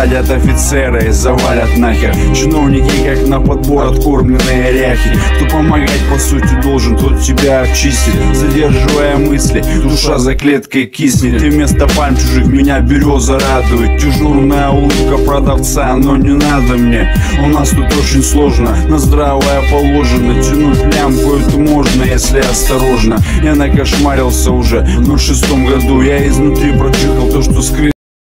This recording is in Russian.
посадят офицеры и завалят нахер. Чиновники как на подбор откормленные ряхи Кто помогать по сути должен, тот тебя обчистит Задерживая мысли, душа за клеткой киснет. Ты вместо пальм чужих меня береза радует. Дежурная улыбка продавца, но не надо мне. У нас тут очень сложно, на здравое положено. Тянуть лямку это можно, если осторожно. Я накошмарился уже. В шестом году Я изнутри прочихал то, что скрыто